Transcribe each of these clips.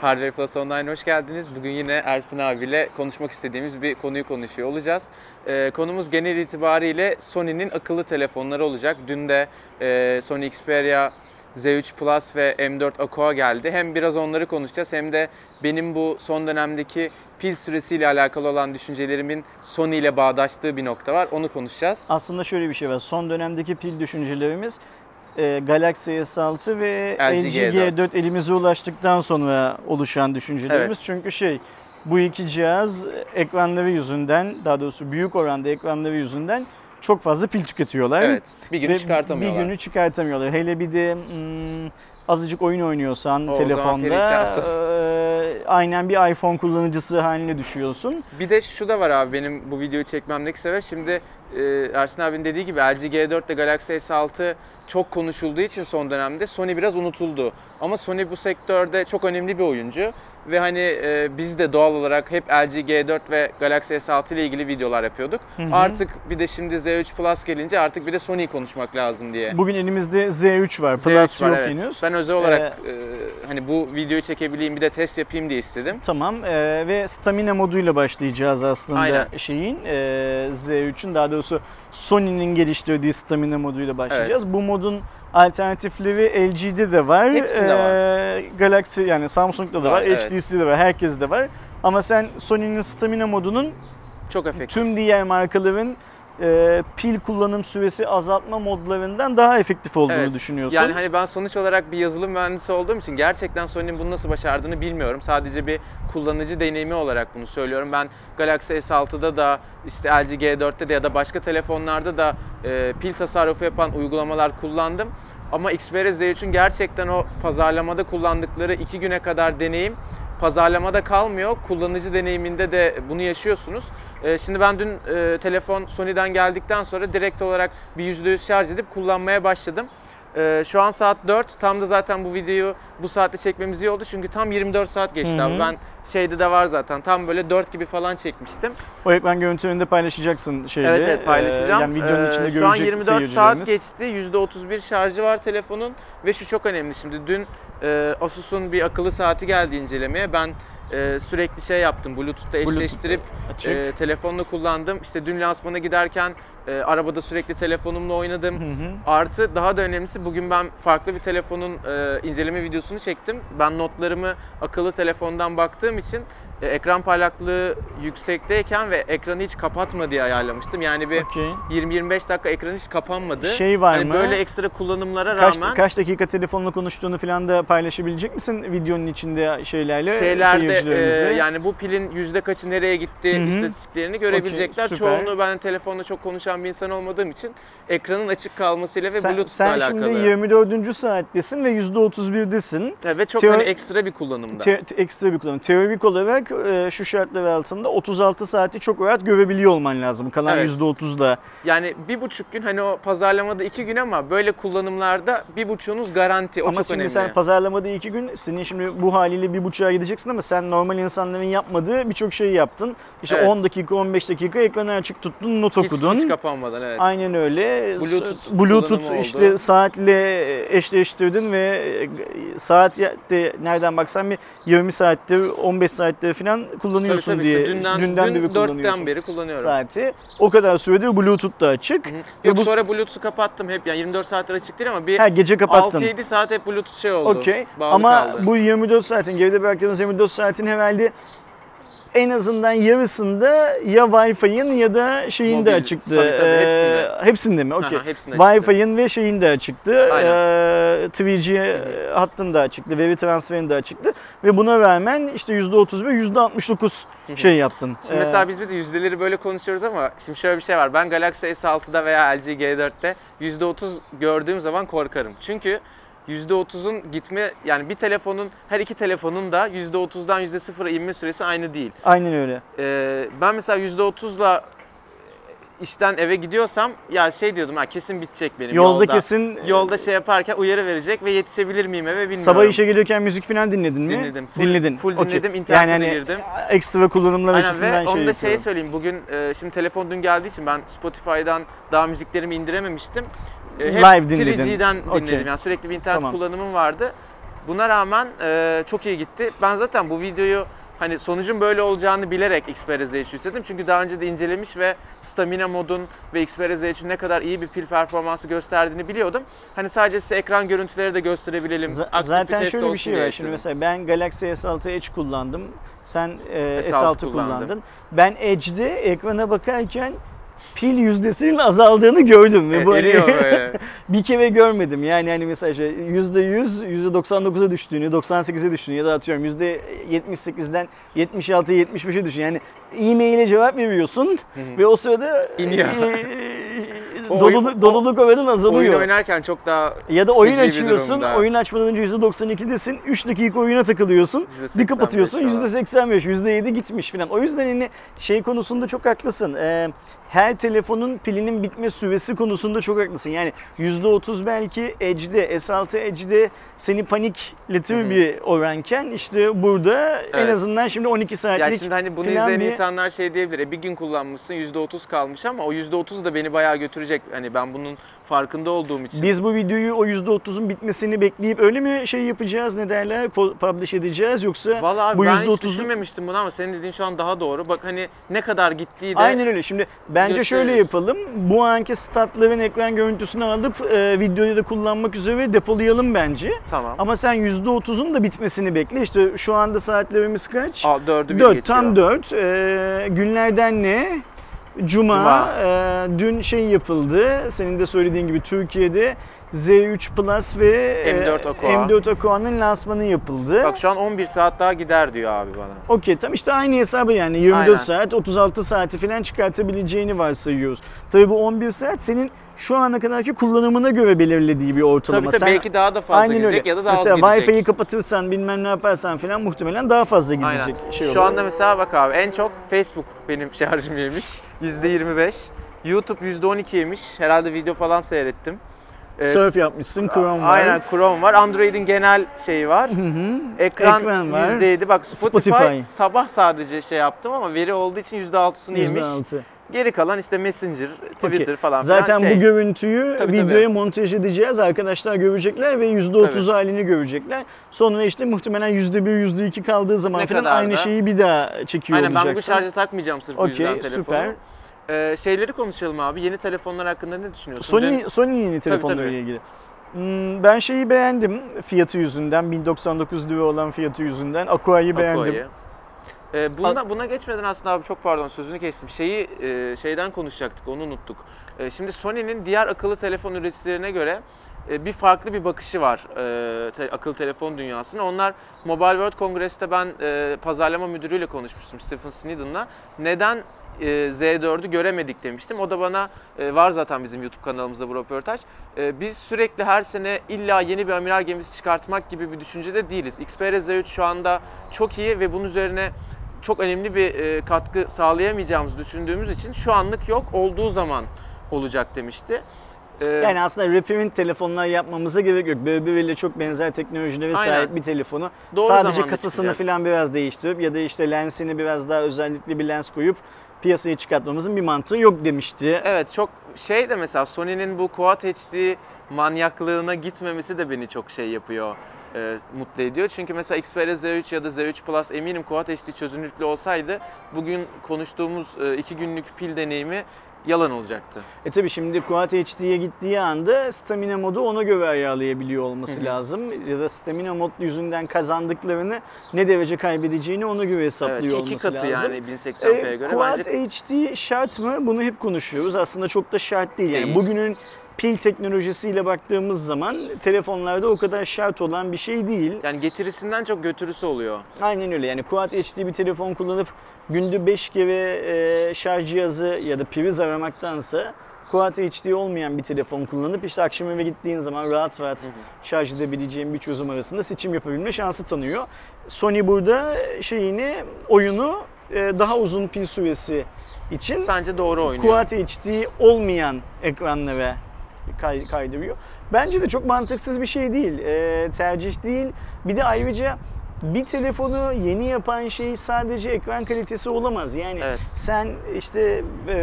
Hardware Plus Online hoş geldiniz. Bugün yine Ersin abiyle konuşmak istediğimiz bir konuyu konuşuyor olacağız. Ee, konumuz genel itibariyle Sony'nin akıllı telefonları olacak. Dün de e, Sony Xperia Z3 Plus ve M4 Aqua geldi. Hem biraz onları konuşacağız hem de benim bu son dönemdeki pil süresiyle alakalı olan düşüncelerimin Sony ile bağdaştığı bir nokta var. Onu konuşacağız. Aslında şöyle bir şey var. Son dönemdeki pil düşüncelerimiz e, Galaxy S6 ve LG LG G4. G4 elimize ulaştıktan sonra oluşan düşüncelerimiz. Çünkü şey bu iki cihaz ekranları yüzünden daha doğrusu büyük oranda ekranları yüzünden çok fazla pil tüketiyorlar. Evet. Bir günü Ve çıkartamıyorlar. Bir günü çıkartamıyorlar. Hele bir de hmm, azıcık oyun oynuyorsan O telefonda e, aynen bir iPhone kullanıcısı haline düşüyorsun. Bir de şu da var abi benim bu videoyu çekmemdeki sebep. Şimdi e, Ersin abinin dediği gibi LG G4 ile Galaxy S6 çok konuşulduğu için son dönemde Sony biraz unutuldu. Ama Sony bu sektörde çok önemli bir oyuncu. Ve hani e, biz de doğal olarak hep LG G4 ve Galaxy S6 ile ilgili videolar yapıyorduk. hı. Artık bir de şimdi Z3 Plus gelince artık bir de Sony'yi konuşmak lazım diye. Bugün elimizde Z3 var. Z3 Plus var, yok evet. henüz. Ben özel olarak e, hani bu videoyu çekebileyim bir de test yapayım diye istedim. Tamam e, ve stamina moduyla başlayacağız aslında Aynen. şeyin e, Z3'ün daha doğrusu Sony'nin geliştirdiği stamina moduyla başlayacağız. Bu modun alternatifleri LG'de de var. Hepsinde E, Galaxy yani Samsung'da da Var, var, evet. HTC'de var, herkeste var. Ama sen Sony'nin stamina modunun Çok efektif. tüm diğer markaların e, pil kullanım süresi azaltma modlarından daha efektif olduğunu Evet. düşünüyorsun. Yani hani ben sonuç olarak bir yazılım mühendisi olduğum için gerçekten Sony'nin bunu nasıl başardığını bilmiyorum. Sadece bir kullanıcı deneyimi olarak bunu söylüyorum. Ben Galaxy S6'da da işte LG G4'te de ya da başka telefonlarda da e, pil tasarrufu yapan uygulamalar kullandım. Ama Xperia Z3'ün gerçekten o pazarlamada kullandıkları iki güne kadar deneyim pazarlamada kalmıyor. Kullanıcı deneyiminde de bunu yaşıyorsunuz. Ee, Şimdi ben dün e, telefon Sony'den geldikten sonra direkt olarak bir %100 şarj edip kullanmaya başladım. Ee, Şu an saat 4. Tam da zaten bu videoyu bu saatte çekmemiz iyi oldu. Çünkü tam 24 saat geçti Hı hı. abi. Ben şeyde de var zaten. Tam böyle 4 gibi falan çekmiştim. O ekran görüntülerini de paylaşacaksın şeyde. Evet evet paylaşacağım. E, yani videonun Ee, içinde Şu an görecek 24 saat geçti. %31 şarjı var telefonun ve şu çok önemli şimdi. Dün e, Asus'un bir akıllı saati geldi incelemeye. Ben e, sürekli şey yaptım. Bluetooth'ta Bluetooth'ta eşleştirip açık. e, telefonla kullandım. İşte dün lansmana giderken e, arabada sürekli telefonumla oynadım. Hı hı. Artı daha da önemlisi bugün ben farklı bir telefonun e, inceleme videosunu çektim. Ben notlarımı akıllı telefondan baktığım için e, ekran parlaklığı yüksekteyken ve ekranı hiç kapatma diye ayarlamıştım. Yani bir Okey. 20-25 dakika ekran hiç kapanmadı. Şey var hani mı? Böyle ekstra kullanımlara Kaç, rağmen kaç dakika telefonla konuştuğunu falan da paylaşabilecek misin videonun içinde şeylerle şeylerde seyircilerimizle? e, yani bu pilin yüzde kaçı nereye gitti Hı hı. istatistiklerini görebilecekler. Okey, süper. Çoğunu ben telefonla çok konuşan bir insan olmadığım için ekranın açık kalmasıyla ve sen, Bluetooth'la sen alakalı. şimdi 24. saattesin ve %31'desin. Evet, ve çok Teo- hani ekstra bir kullanımda. Te- ekstra bir kullanım. Teorik olarak e, şu şartlar altında 36 saati çok rahat görebiliyor olman lazım. Kalan Evet. %30'da. Yani bir buçuk gün hani o pazarlamada iki gün ama böyle kullanımlarda bir buçuğunuz garanti. O ama çok şimdi önemli. sen pazarlamada iki gün, senin şimdi bu haliyle bir buçuğa gideceksin ama sen normal insanların yapmadığı birçok şeyi yaptın. İşte Evet. 10 dakika, 15 dakika ekranı açık tuttun, not hiç, okudun. hiç kapanmadan evet. Aynen öyle. Bluetooth Bluetooth işte oldu. saatle eşleştirdin ve e, saat de nereden baksan bir 20 saattir, 15 saattir falan kullanıyorsun Tabii tabii diye. işte dünden, dünden dün beri kullanıyorsun. dörtten beri kullanıyorum. Saati. O kadar süredir Bluetooth da açık. Hı Yok bu- sonra Bluetooth'u kapattım hep yani 24 saattir açık değil ama bir Ha gece kapattın. 6-7 saat hep Bluetooth şey oldu. Okey. Ama kaldı. bu 24 saatin, geride bıraktığınız 24 saatin herhalde en azından yarısında ya Wi-Fi'nin ya da şeyin de Mobil. açıktı. Tabii, tabii, Ee, hepsinde mi? Okey. Aha, hepsinde açıktı. Wi-Fi'nin ve şeyin de açıktı. Aynen. Ee, 3G hattın da açıktı. Veri transferin de açıktı. Ve buna rağmen işte %30 ve %69 şey yaptın. Şimdi Ee, mesela biz bir de yüzdeleri böyle konuşuyoruz ama şimdi şöyle bir şey var. Ben Galaxy S6'da veya LG G4'te %30 gördüğüm zaman korkarım. Çünkü %30'un gitme yani bir telefonun her iki telefonun da %30'dan %0'a inme süresi aynı değil. Aynen öyle. Ee, ben mesela %30'la işten eve gidiyorsam ya şey diyordum ha kesin bitecek benim Yolda, yolda. kesin Yolda şey yaparken uyarı verecek ve yetişebilir miyim eve bilmiyorum. sabah işe gelirken müzik falan dinledin mi? Dinledim. Full- Dinledin. full Okey. dinledim, internete yani hani girdim. Ekstra kullanımlar Aynen açısından ve şey onu da şey söyleyeyim. Bugün e, şimdi telefon dün geldiği için ben Spotify'dan daha müziklerimi indirememiştim. E, hep Live dinledin. 3G'den Okey. dinledim. Yani sürekli bir internet Tamam. kullanımım vardı. Buna rağmen e, çok iyi gitti. Ben zaten bu videoyu hani sonucun böyle olacağını bilerek Xperia Z3'ü istedim. Çünkü daha önce de incelemiş ve stamina modun ve Xperia Z3'ün ne kadar iyi bir pil performansı gösterdiğini biliyordum. Hani sadece size ekran görüntüleri de gösterebilelim. Z- zaten şöyle bir şey var. Şimdi istedim. mesela ben Galaxy S6 Edge kullandım. Sen e, S6 S6, kullandım. kullandın. Ben Edge'de ekrana bakarken pil yüzdesinin azaldığını gördüm ve E, bu eriyor böyle. bir kere görmedim. Yani hani mesela şey %100, %99'a düştüğünü, 98'e düştüğünü ya da atıyorum %78'den 76'ya 75'e düştüğünü. Yani e-mail'e cevap veriyorsun ve o sırada İniyor. e, doluluk, doluluk oranın azalıyor. Oyun oynarken çok daha Ya da oyun açıyorsun, oyun açmadan önce %92'desin, 3 dakika oyuna takılıyorsun, %85 bir kapatıyorsun falan. %85, %7 gitmiş filan. O yüzden hani şey konusunda çok haklısın. Ee, her telefonun pilinin bitme süresi konusunda çok haklısın. Yani %30 belki Edge'de, S6 Edge'de seni panikletir Hı hı. bir oranken işte burada en Evet. azından şimdi 12 saatlik Ya şimdi hani bunu izleyen bir- insanlar şey diyebilir. E bir gün kullanmışsın %30 kalmış ama o %30 da beni bayağı götürecek. Hani ben bunun farkında olduğum için. Biz bu videoyu o %30'un bitmesini bekleyip öyle mi şey yapacağız ne derler publish edeceğiz yoksa Valla abi bu ben hiç %30'u düşünmemiştim bunu ama senin dediğin şu an daha doğru. Bak hani ne kadar gittiği de Aynen öyle. Şimdi bence şöyle gösteririz. yapalım. Bu anki statların ekran görüntüsünü alıp e, videoyu da kullanmak üzere depolayalım bence. tamam. Ama sen %30'un da bitmesini bekle. İşte şu anda saatlerimiz kaç? Dördü bir 4, geçiyor. tam 4. günlerden ne? Cuma. Cuma. E, dün şey yapıldı. Senin de söylediğin gibi Türkiye'de Z3 Plus ve e, M4 Aqua. M4 Aqua'nın lansmanı yapıldı. Bak şu an 11 saat daha gider diyor abi bana. Okey tam işte aynı hesabı yani 24 Aynen. saat 36 saati falan çıkartabileceğini varsayıyoruz. Tabii bu 11 saat senin şu ana kadarki kullanımına göre belirlediği bir ortalama. Tabii tabii Sen- belki daha da fazla Aynen gidecek öyle. ya da daha Mesela az gidecek. Wi-Fi'yi kapatırsan bilmem ne yaparsan falan muhtemelen daha fazla gidecek. Aynen. Şey Şu olur. anda mesela bak abi en çok Facebook benim şarjım yemiş. %25. YouTube %12 yemiş. Herhalde video falan seyrettim. Ee, Surf yapmışsın, Chrome var. Aynen Chrome var. Android'in genel şeyi var. Hı hı. Ekran, Ekran var. %7. Bak Spotify, Spotify. sabah sadece şey yaptım ama veri olduğu için %6'sını yemiş. %6. Geri kalan işte Messenger, Twitter Okey. falan filan Zaten şey. bu görüntüyü Tabii, videoya tabii. montaj edeceğiz. Arkadaşlar görecekler ve %30 Tabii. halini görecekler. Sonra işte muhtemelen %1, %2 kaldığı zaman Ne falan aynı da? şeyi bir daha çekiyor Aynen ben bu olacaksın. şarja takmayacağım sırf bu Okey, yüzden telefonu. süper. Ee, şeyleri konuşalım abi. Yeni telefonlar hakkında ne düşünüyorsun? Dün- Sony, Sony yeni telefonlarıyla ilgili. Hmm, ben şeyi beğendim fiyatı yüzünden. 1099 lira olan fiyatı yüzünden. Aqua'yı beğendim. Aqua'yı. Ee, buna, buna geçmeden aslında abi çok pardon sözünü kestim. Şeyi e, şeyden konuşacaktık onu unuttuk. E, şimdi Sony'nin diğer akıllı telefon üreticilerine göre e, bir farklı bir bakışı var e, te- akıllı telefon dünyasına. Onlar Mobile World Congress'te ben e, pazarlama müdürüyle konuşmuştum Stephen Sneedon'la. Neden e, Z4'ü göremedik demiştim. O da bana e, var zaten bizim YouTube kanalımızda bu röportaj. E, biz sürekli her sene illa yeni bir amiral gemisi çıkartmak gibi bir düşüncede değiliz. Xperia Z3 şu anda çok iyi ve bunun üzerine çok önemli bir e, katkı sağlayamayacağımızı düşündüğümüz için şu anlık yok, olduğu zaman olacak demişti. E, Yani aslında reprint telefonlar yapmamıza gerek yok. Birbiriyle çok benzer teknolojilere Aynen. sahip bir telefonu Doğru sadece kasasını çıkacak. falan biraz değiştirip ya da işte lensini biraz daha özellikli bir lens koyup piyasaya çıkartmamızın bir mantığı yok demişti. Evet çok şey de mesela Sony'nin bu Quad HD manyaklığına gitmemesi de beni çok şey yapıyor, e, mutlu ediyor. Çünkü mesela Xperia Z3 ya da Z3 Plus eminim Quad HD çözünürlüklü olsaydı bugün konuştuğumuz e, iki günlük pil deneyimi yalan olacaktı. E tabi şimdi Quad HD'ye gittiği anda stamina modu ona göre ayarlayabiliyor olması lazım. Ya da stamina mod yüzünden kazandıklarını ne derece kaybedeceğini ona göre Evet, hesaplıyor ki iki olması katı lazım. yani 1080p'ye E, göre Quad bence HD şart mı? Bunu hep konuşuyoruz. Aslında çok da şart değil. Yani Değil. bugünün pil teknolojisiyle baktığımız zaman telefonlarda o kadar şart olan bir şey değil. yani getirisinden çok götürüsü oluyor. Aynen öyle. Yani Quad HD bir telefon kullanıp günde 5 kere e, şarj cihazı ya da priz aramaktansa Quad HD olmayan bir telefon kullanıp işte akşam eve gittiğin zaman rahat rahat şarj edebileceğin bir çözüm arasında seçim yapabilme şansı tanıyor. Sony burada şeyini, oyunu e, daha uzun pil süresi için Bence doğru oynuyor. Quad HD olmayan ekranlara kay- kaydırıyor. Bence de çok mantıksız bir şey değil. Ee, tercih değil. Bir de ayrıca bir telefonu yeni yapan şey sadece ekran kalitesi olamaz. Yani Evet. sen işte e,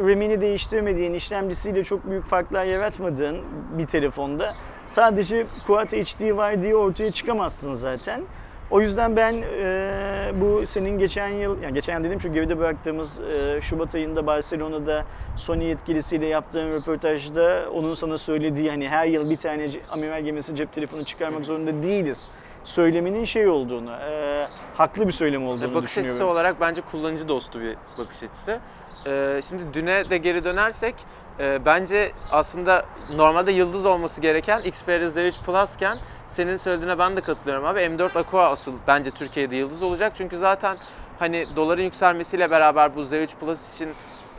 RAM'ini değiştirmediğin, işlemcisiyle çok büyük farklar yaratmadığın bir telefonda sadece Quad HD var diye ortaya çıkamazsın zaten. O yüzden ben e, bu senin geçen yıl, yani geçen yıl dedim çünkü geride bıraktığımız e, Şubat ayında Barcelona'da Sony yetkilisiyle yaptığım röportajda onun sana söylediği hani her yıl bir tane amiral gemisi cep telefonu çıkarmak zorunda değiliz söyleminin şey olduğunu, e, haklı bir söylem olduğunu bakış düşünüyorum. açısı olarak bence kullanıcı dostu bir bakış açısı. Ee, şimdi düne de geri dönersek e, bence aslında normalde yıldız olması gereken Xperia Z3 Plus'ken senin söylediğine ben de katılıyorum abi. M4 Aqua asıl bence Türkiye'de yıldız olacak. Çünkü zaten hani doların yükselmesiyle beraber bu Z3 Plus için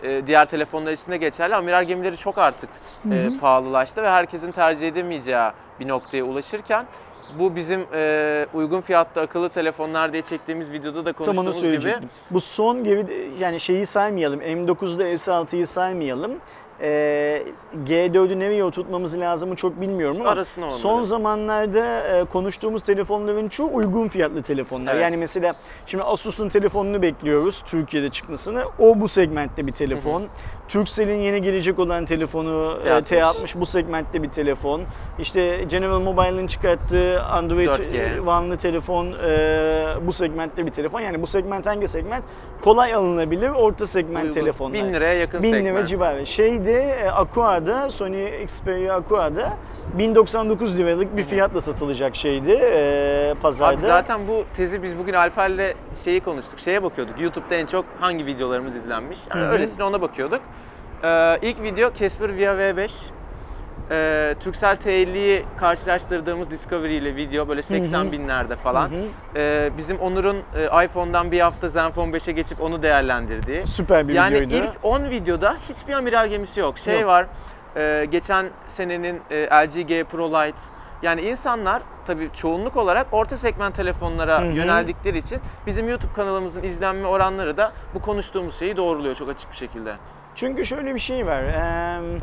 e, diğer telefonlar için de geçerli. Amiral gemileri çok artık e, pahalılaştı ve herkesin tercih edemeyeceği bir noktaya ulaşırken bu bizim e, uygun fiyatlı akıllı telefonlar diye çektiğimiz videoda da konuştuğumuz gibi. Bu son geri yani şeyi saymayalım. M9'da S6'yı saymayalım. Ee, G4'ü nereye oturtmamız lazımı çok bilmiyorum ama Arasına onları. son zamanlarda e, konuştuğumuz telefonların çoğu uygun fiyatlı telefonlar. Evet. Yani mesela şimdi Asus'un telefonunu bekliyoruz Türkiye'de çıkmasını. O bu segmentte bir telefon. Turkcell'in yeni gelecek olan telefonu e, T60. T60 bu segmentte bir telefon. İşte General Mobile'ın çıkarttığı Android 4G. One'lı telefon e, bu segmentte bir telefon. Yani bu segment hangi segment? Kolay alınabilir orta segment Uygun. telefonlar. 1000 liraya yakın 1000 lira segment. civarı. Şeyde e, Aqua'da, Sony Xperia Aqua'da 1099 liralık bir fiyatla satılacak şeydi e, pazarda. Abi zaten bu tezi biz bugün Alper'le şeyi konuştuk. Şeye bakıyorduk. YouTube'da en çok hangi videolarımız izlenmiş. Yani öylesine ona bakıyorduk. Ee, ilk video Casper Via V5. Ee, Turkcell T50'yi karşılaştırdığımız Discovery ile video böyle 80 binlerde falan. Hı hı. Ee, bizim Onur'un e, iPhone'dan bir hafta Zenfone 5'e geçip onu değerlendirdiği. Süper bir yani videoydu. ilk 10 videoda hiçbir amiral gemisi yok. Şey Yok. var, e, geçen senenin e, LG G Pro Lite. Yani insanlar tabii çoğunluk olarak orta segment telefonlara Hı hı. yöneldikleri için bizim YouTube kanalımızın izlenme oranları da bu konuştuğumuz şeyi doğruluyor çok açık bir şekilde. Çünkü şöyle bir şey var. eee,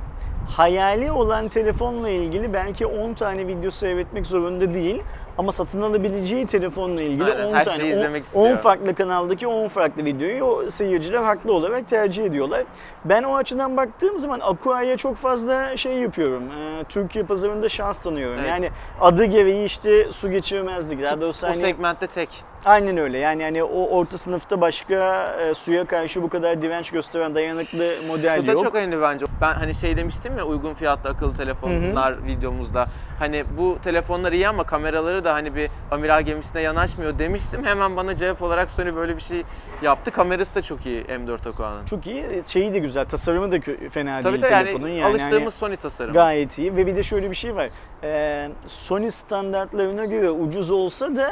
hayali olan telefonla ilgili belki 10 tane video seyretmek zorunda değil. Ama satın alabileceği telefonla ilgili Aynen, 10 her tane, şeyi 10 izlemek 10 istiyor. farklı kanaldaki 10 farklı videoyu o seyirciler haklı olarak tercih ediyorlar. Ben o açıdan baktığım zaman Aqua'ya çok fazla şey yapıyorum. Eee, Türkiye pazarında şans tanıyorum. Evet. Yani adı gereği işte su geçirmezdik. Daha doğrusu O hani segmentte tek. Aynen öyle. Yani hani o orta sınıfta başka e, suya karşı bu kadar direnç gösteren dayanıklı model Bu da yok. çok önemli bence. Ben hani şey demiştim ya uygun fiyatlı akıllı telefonlar videomuzda. Hani bu telefonlar iyi ama kameraları da hani bir amiral gemisine yanaşmıyor demiştim. Hemen bana cevap olarak Sony böyle bir şey yaptı. Kamerası da çok iyi M4 Aqua'nın. Çok iyi. Şeyi de güzel. Tasarımı da fena Tabii değil tabii yani, telefonun. Yani alıştığımız hani Sony tasarımı. gayet iyi. Ve bir de şöyle bir şey var. Ee, Sony standartlarına göre ucuz olsa da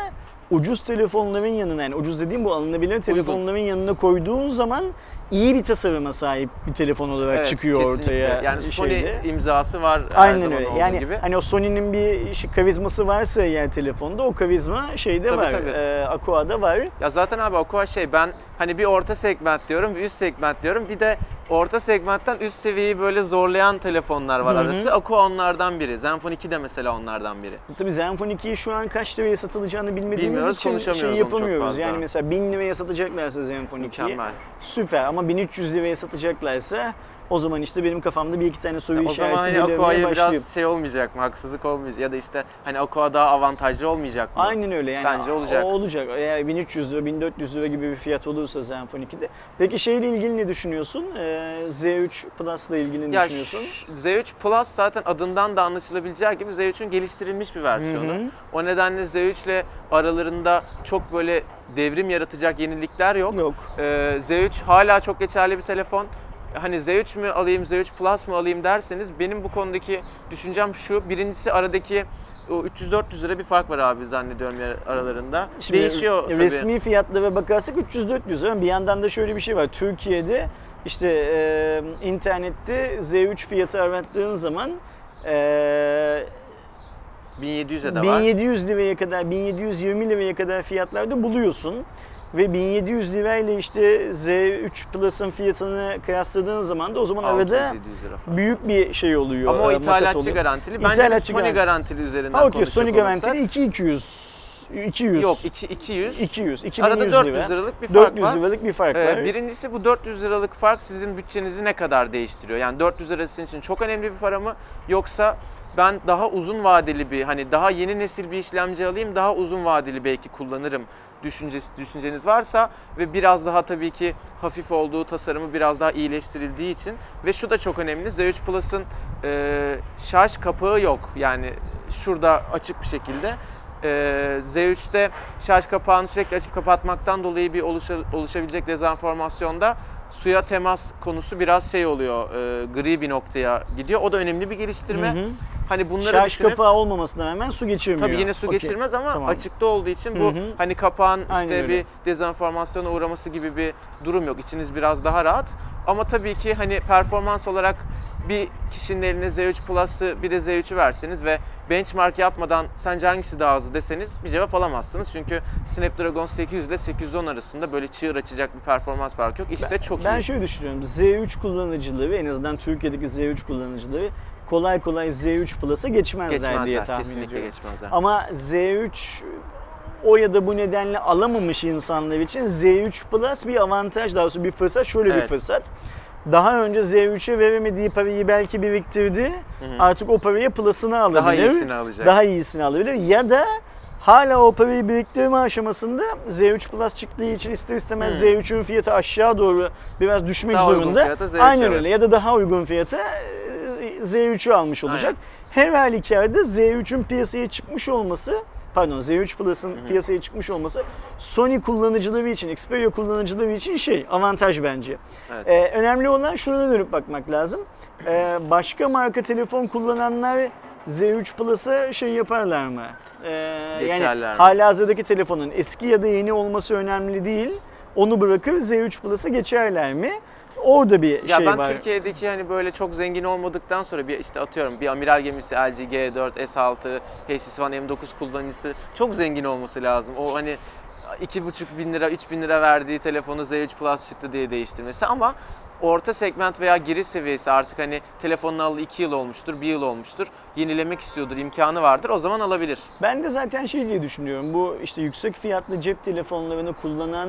ucuz telefonların yanına yani ucuz dediğim bu alınabilir telefonların yanına koyduğun zaman iyi bir tasarıma sahip bir telefon olarak Evet, çıkıyor kesinlikle. ortaya. Yani Sony şeyde. imzası var her Aynen zaman öyle. olduğu Yani gibi. hani o Sony'nin bir şey- karizması varsa eğer telefonda o karizma şeyde Tabii, var. tabii. E, Aqua'da var. Ya zaten abi Aqua şey ben hani bir orta segment diyorum, bir üst segment diyorum. Bir de orta segmentten üst seviyeyi böyle zorlayan telefonlar var Hı hı. arası. Aqua onlardan biri. Zenfone 2 de mesela onlardan biri. Tabii Zenfone 2'yi şu an kaç liraya satılacağını bilmediğimiz Bilmiyoruz, için şey yapamıyoruz. Yani mesela 1000 liraya satacaklarsa Zenfone 2'yi Mükemmel. süper ama 1300 liraya satacaklarsa o zaman işte benim kafamda bir iki tane soru O zaman işareti hani belirmeye Aqua'ya başlıyor. biraz şey olmayacak mı? Haksızlık olmayacak ya da işte hani Aqua daha avantajlı olmayacak mı? Aynen öyle yani. Bence olacak. O olacak. Eğer 1300 lira, 1400 lira gibi bir fiyat olursa Zenfone 2'de. Peki şeyle ilgili ne düşünüyorsun? Ee, Z3 Plus'la ilgili ne Ya düşünüyorsun? şu- Z3 Plus zaten adından da anlaşılabileceği gibi Z3'ün geliştirilmiş bir versiyonu. Hı hı. O nedenle Z3 ile aralarında çok böyle devrim yaratacak yenilikler yok. Yok. Ee, Z3 hala çok geçerli bir telefon. Hani Z3 mü alayım, Z3 Plus mu alayım derseniz benim bu konudaki düşüncem şu. Birincisi aradaki o 300-400 lira bir fark var abi zannediyorum aralarında. Şimdi Değişiyor tabii. Resmi fiyatlara bakarsak 300-400 lira. Bir yandan da şöyle bir şey var. Türkiye'de işte e, internette Z3 fiyatı arattığın zaman e, 1700'e de var. 1700 liraya kadar, 1720 liraya kadar fiyatlarda buluyorsun. Ve 1700 lirayla işte Z3 Plus'ın fiyatını kıyasladığın zaman da o zaman arada 600-700 lira falan. büyük bir şey oluyor. Ama o e, ithalatçı garantili. Bence İthalatçı Sony garanti. garantili üzerinden Ha konuşacak Sony garantili 2200. 200. Yok iki- 200. 200. 2100 Arada 400 lira. liralık bir fark 400 var. liralık bir fark Ee, var. birincisi bu 400 liralık fark sizin bütçenizi ne kadar değiştiriyor? Yani 400 lira sizin için çok önemli bir para mı? Yoksa ben daha uzun vadeli bir hani daha yeni nesil bir işlemci alayım daha uzun vadeli belki kullanırım düşüncesi, düşünceniz varsa ve biraz daha tabii ki hafif olduğu tasarımı biraz daha iyileştirildiği için ve şu da çok önemli Z3 Plus'ın e, şarj kapağı yok. Yani şurada açık bir şekilde e, Z3'te şarj kapağını sürekli açıp kapatmaktan dolayı bir oluşa, oluşabilecek dezenformasyonda suya temas konusu biraz şey oluyor, e, gri bir noktaya gidiyor. O da önemli bir geliştirme. Hı hı. Hani bunları Şarj düşünüp kapağı olmamasına rağmen su geçirmiyor. Tabii yine su Okey, geçirmez ama tamam. açıkta olduğu için bu Hı hı. hani kapağın Aynen işte öyle. bir dezenformasyona uğraması gibi bir durum yok. İçiniz biraz daha rahat. Ama tabii ki hani performans olarak bir kişinin eline Z3 Plus'ı bir de Z3'ü verseniz ve benchmark yapmadan sence hangisi daha hızlı deseniz bir cevap alamazsınız. Çünkü Snapdragon 800 ile 810 arasında böyle çığır açacak bir performans farkı yok. İkisi de çok Ben iyi. şöyle düşünüyorum. Z3 kullanıcıları en azından Türkiye'deki Z3 kullanıcıları kolay kolay Z3 Plus'a geçmezler, diye Geçmezler, tahmin kesinlikle ediyorum. geçmezler. Ama Z3 o ya da bu nedenle alamamış insanlar için Z3 Plus bir avantaj, daha doğrusu bir fırsat, şöyle bir Evet. fırsat. Daha önce Z3'e veremediği parayı belki biriktirdi. Hı hı. Artık o parayı Plus'ını alabilir. Daha iyisini alacak. Daha iyisini alabilir. Ya da hala o parayı biriktirme aşamasında Z3 Plus çıktığı için ister istemez Hmm. Z3'ün fiyatı aşağı doğru biraz düşmek Daha zorunda. fiyata Z3 Aynen öyle. Ya da daha uygun fiyata e, Z3'ü almış olacak. Her halükarda Z3'ün piyasaya çıkmış olması pardon Z3 Plus'ın piyasaya çıkmış olması Sony kullanıcıları için, Xperia kullanıcıları için şey avantaj bence. Evet. Ee, önemli olan şuna dönüp bakmak lazım. Ee, başka marka telefon kullananlar Z3 Plus'a şey yaparlar mı? Ee, yani Geçerler mi? hala hazırdaki telefonun eski ya da yeni olması önemli değil. Onu bırakıp Z3 Plus'a geçerler mi? Orada bir Ya şey ben var. Türkiye'deki hani böyle çok zengin olmadıktan sonra bir işte atıyorum bir amiral gemisi LG G4, S6, HTC One M9 kullanıcısı çok zengin olması lazım. O hani 2,5 bin lira, 3 bin lira verdiği telefonu Z3 Plus çıktı diye değiştirmesi ama orta segment veya giriş seviyesi artık hani telefonun alı 2 yıl olmuştur, 1 yıl olmuştur. Yenilemek istiyordur, imkanı vardır. O zaman alabilir. Ben de zaten şey diye düşünüyorum. Bu işte yüksek fiyatlı cep telefonlarını kullanan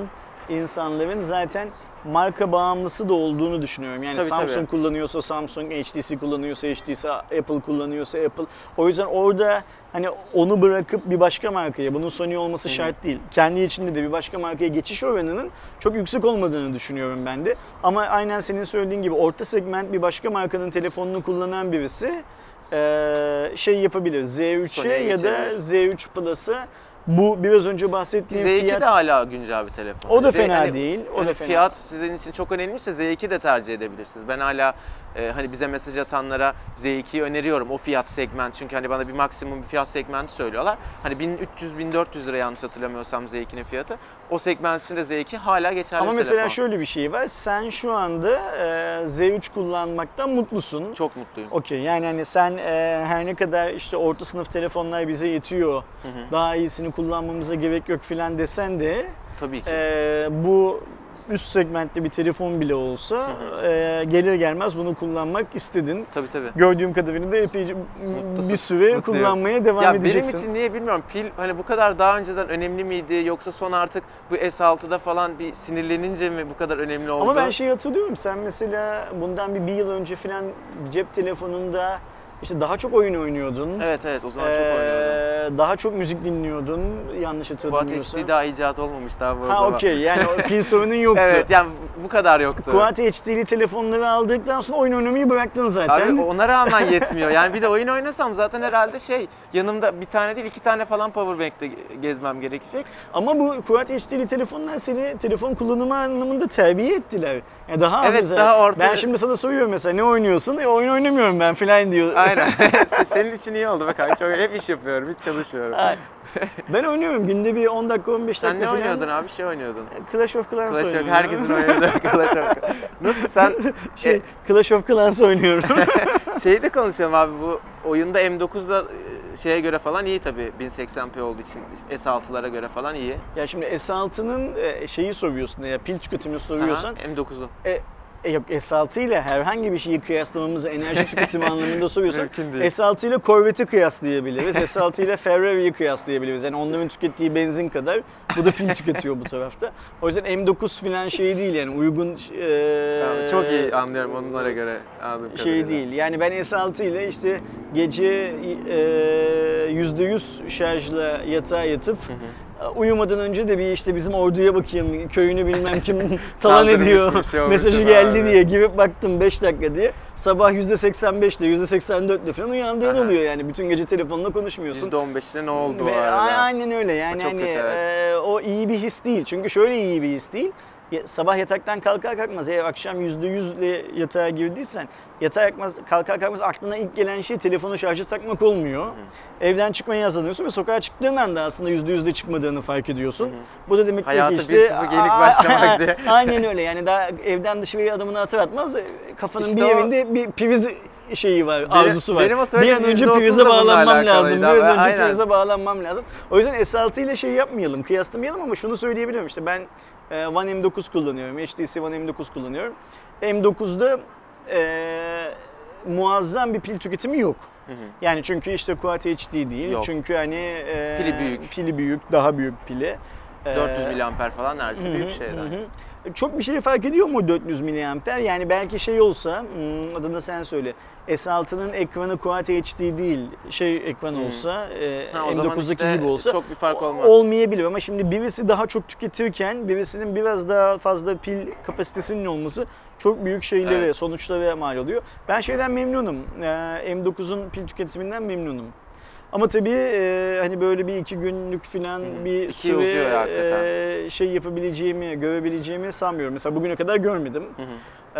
insanların zaten marka bağımlısı da olduğunu düşünüyorum. Yani Tabii, Samsung tabii. kullanıyorsa Samsung, HTC kullanıyorsa HTC, Apple kullanıyorsa Apple. O yüzden orada hani onu bırakıp bir başka markaya, bunun Sony olması şart değil. Kendi içinde de bir başka markaya geçiş oranının çok yüksek olmadığını düşünüyorum ben de. Ama aynen senin söylediğin gibi orta segment bir başka markanın telefonunu kullanan birisi şey yapabilir. Z3'e Sony'ye ya da geçebilir. Z3 Plus'ı bu biraz önce bahsettiğim Z2 fiyat de hala güncel bir telefon. O da Z- fena değil, o hani da fena. Fiyat sizin için çok önemliyse Z2 de tercih edebilirsiniz. Ben hala e, hani bize mesaj atanlara Z2'yi öneriyorum o fiyat segment. Çünkü hani bana bir maksimum bir fiyat segmenti söylüyorlar. Hani 1300-1400 lira yanlış hatırlamıyorsam Z2'nin fiyatı. O segment için de Z2 hala geçerli Ama mesela telefon. şöyle bir şey var. Sen şu anda e, Z3 kullanmaktan mutlusun. Çok mutluyum. Okey yani hani sen e, her ne kadar işte orta sınıf telefonlar bize yetiyor, daha iyisini kullanmamıza gerek yok filan desen de Tabii ki. e, bu üst segmentte bir telefon bile olsa e, gelir gelmez bunu kullanmak istedin. tabii tabii. Gördüğüm kadarıyla da epeyce Mutlusun, bir süre mutluyum. kullanmaya devam ya edeceksin. benim için niye bilmiyorum. Pil hani bu kadar daha önceden önemli miydi yoksa son artık bu S6'da falan bir sinirlenince mi bu kadar önemli oldu? Ama ben şey hatırlıyorum sen mesela bundan bir, bir yıl önce falan cep telefonunda işte daha çok oyun oynuyordun. Evet evet o zaman çok Ee, oynuyordum. Daha çok müzik dinliyordun yanlış Quad hatırlamıyorsam. HD daha icat olmamış daha bu Ha okey yani sorunun yoktu. Evet yani bu kadar yoktu. Quad HD'li telefonları aldıktan sonra oyun oynamayı bıraktın zaten. Abi ona rağmen yetmiyor. Yani bir de oyun oynasam zaten herhalde şey yanımda bir tane değil iki tane falan powerbank'te gezmem gerekecek. Ama bu Quad HD'li telefonlar seni telefon kullanımı anlamında terbiye ettiler. Yani daha az Evet, daha orta- Ben şimdi sana soruyorum mesela ne oynuyorsun? E, oyun oynamıyorum ben falan diyor. Aynen. Senin için iyi oldu bak abi. Çok, hep iş yapıyorum, hiç çalışmıyorum. Ay, ben oynuyorum günde bir 10 dakika 15 dakika Sen ne falan. oynuyordun abi? Şey oynuyordun. Clash of Clans Clash of oynuyorum. herkesin oynadığı Clash of Nasıl sen şey, E- Clash of Clans oynuyorum. şeyi de konuşalım abi bu oyunda M9'da e, şeye göre falan iyi tabii 1080p olduğu için S6'lara göre falan iyi. ya şimdi S6'nın e, şeyi soruyorsun ya pil tüketimini soruyorsan Aha, M9'u. e, E, yok S6 ile herhangi bir şeyi kıyaslamamızı enerji tüketimi anlamında soruyorsak Mümkün değil. S6 ile Corvette'i kıyaslayabiliriz. S6 ile Ferrari'yi kıyaslayabiliriz. Yani onların tükettiği benzin kadar bu da pil tüketiyor bu tarafta. O yüzden M9 falan şey değil yani uygun e, Tamam, çok iyi anlıyorum onlara göre anladığım şey kadarıyla. değil. Yani ben S6 ile işte gece e, %100 şarjla yatağa yatıp uyumadan önce de bir işte bizim orduya bakayım köyünü bilmem kim talan ediyor şey mesajı geldi abi? diye girip baktım 5 dakika diye sabah %85 ile %84 ile falan uyandığın oluyor yani bütün gece telefonla konuşmuyorsun. %15'ine ne oldu Ve o arada? Aynen öyle yani çok hani kötü, evet. e, o iyi bir his değil. Çünkü şöyle iyi bir his değil. Sabah yataktan kalkar kalkmaz eğer akşam %100 ile yatağa girdiysen yatağa kalkmaz, kalkar kalkmaz aklına ilk gelen şey telefonu şarja takmak olmuyor. Evden çıkmaya hazırlanıyorsun ve sokağa çıktığın anda aslında %100 de çıkmadığını fark ediyorsun. Bu da demek ki bir işte sıfır yenik başlamak diye. Aynen öyle yani daha evden dışarıya adımını atar atmaz kafanın İşte bir o- yerinde bir priz şeyi var, arzusu var. benim o bir an önce %30 prize bağlanmam lazım. Biraz ama önce aynen. prize bağlanmam lazım. O yüzden S6 ile şey yapmayalım, kıyaslamayalım ama şunu söyleyebilirim. İşte ben e, One M9 kullanıyorum, HTC One M9 kullanıyorum. M9'da e, muazzam bir pil tüketimi yok. Hı hı. Yani çünkü işte Quad HD değil. Yok. Çünkü hani e, Pili büyük. Pili büyük, daha büyük pili. E, 400 miliamper falan neredeyse büyük şeyler. hı hı. Çok bir şey fark ediyor mu 400 mAh? Yani belki şey olsa, hmm, adını sen söyle. S6'nın ekranı Quad HD değil, şey ekran olsa, e, Ha, zaman M9'daki işte gibi olsa çok bir fark olmaz. olmayabilir ama şimdi birisi daha çok tüketirken birisinin biraz daha fazla pil kapasitesinin olması çok büyük şeylere, Evet. sonuçlara mal oluyor. Ben şeyden memnunum. Ee, M9'un pil tüketiminden memnunum. Ama tabii e, hani böyle bir iki günlük falan hı. bir İki ya süre hakikaten. e, şey yapabileceğimi, görebileceğimi sanmıyorum. Mesela bugüne kadar görmedim. Hı hı. Ee,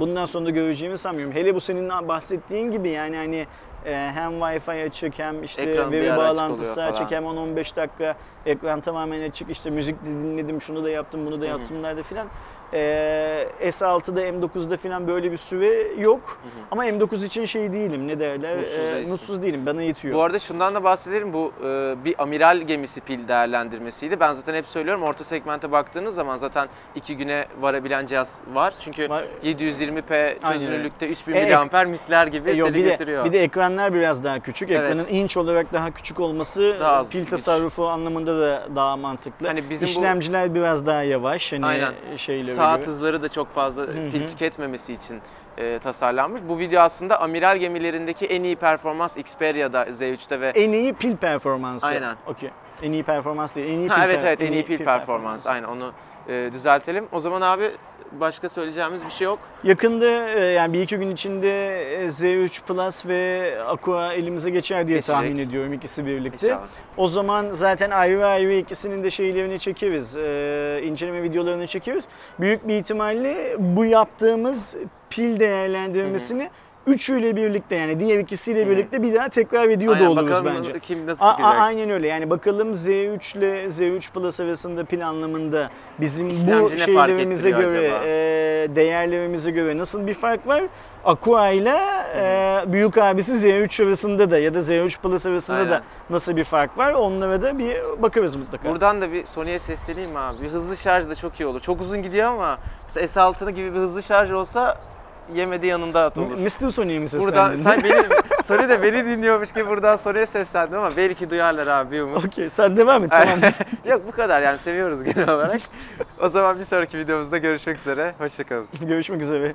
bundan sonra da göreceğimi sanmıyorum. Hele bu senin bahsettiğin gibi yani hani e, hem Wi-Fi açık hem işte Ekran veri açık bağlantısı açık hem 10-15 dakika ekran tamamen açık işte müzik de dinledim şunu da yaptım bunu da yaptım nerede filan. Ee, S6'da M9'da filan böyle bir süre yok. Ama M9 için şey değilim ne derler Mutsuz değilsin. mutsuz değilim bana yetiyor. Bu arada şundan da bahsedelim. Bu e, bir amiral gemisi pil değerlendirmesiydi. Ben zaten hep söylüyorum orta segmente baktığınız zaman zaten iki güne varabilen cihaz var. Çünkü Var. 720p Aynen çözünürlükte 3000 E, mAh misler gibi E, yok, seni bir de, getiriyor. bir de ekranlar biraz daha küçük. Evet. Ekranın inç olarak daha küçük olması Daha pil tasarrufu anlamında da daha mantıklı. Hani bizim bu- İşlemciler biraz daha yavaş. Hani Aynen. şeylere Saat göre. hızları da çok fazla hı. pil tüketmemesi için e, tasarlanmış. Bu video aslında amiral gemilerindeki en iyi performans Xperia'da Z3'te ve En iyi pil performansı. Aynen. Okey. En iyi performans değil. En iyi pil ha, evet evet en iyi pil performans. Aynen onu e, düzeltelim. O zaman abi başka söyleyeceğimiz bir şey yok. Yakında e, yani bir iki gün içinde e, Z3 Plus ve Aqua elimize geçer diye Geçecek. tahmin ediyorum ikisi birlikte. İnşallah. O zaman zaten ayrı ayrı ikisinin de şeylerini çekeriz. E, inceleme videolarını çekeriz. Büyük bir ihtimalle bu yaptığımız pil değerlendirmesini üçüyle birlikte yani diğer ikisiyle birlikte bir daha tekrar ediyor da Aynen, oluruz bakalım bence. kim nasıl A- a- aynen öyle yani bakalım Z3 ile Z3 Plus arasında pil anlamında bizim bu İşlemci ne fark şeylerimize ettiriyor göre, acaba? e, değerlerimize göre nasıl bir fark var? Aqua ile e, büyük abisi Z3 arasında da ya da Z3 Plus arasında Aynen. da nasıl bir fark var? Onlara da bir bakarız mutlaka. Buradan da bir Sony'ye sesleneyim mi abi? Bir hızlı şarj da çok iyi olur. Çok uzun gidiyor ama mesela S6 gibi bir hızlı şarj olsa yemedi yanında at olur. Mr. Sony'ye mi seslendin? Buradan sen beni Sony de beni dinliyormuş gibi buradan Sony'ye seslendim ama belki duyarlar abi bir umut. Okey sen devam et tamam. Yok bu kadar yani seviyoruz genel olarak. O zaman bir sonraki videomuzda görüşmek üzere. Hoşçakalın. Görüşmek üzere.